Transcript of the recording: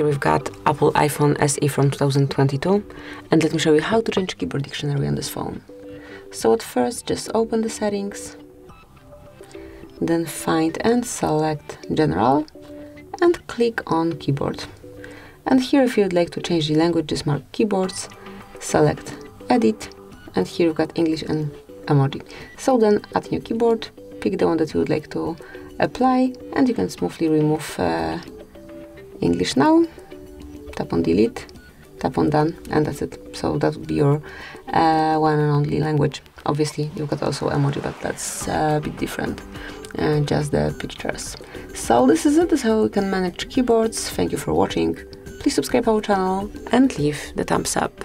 Here we've got Apple iPhone SE from 2022 and let me show you how to change keyboard dictionary on this phone. So at first just open the settings, then find and select general and click on keyboard. And here if you would like to change the language just mark keyboards, select edit and here you've got English and emoji. So then add new keyboard, pick the one that you would like to apply and you can smoothly remove uh, English now, tap on delete, tap on done, and that's it. So that would be your uh, one and only language. Obviously, you've got also emoji, but that's a bit different, uh, just the pictures. So this is it, this is how you can manage keyboards. Thank you for watching. Please subscribe our channel and leave the thumbs up.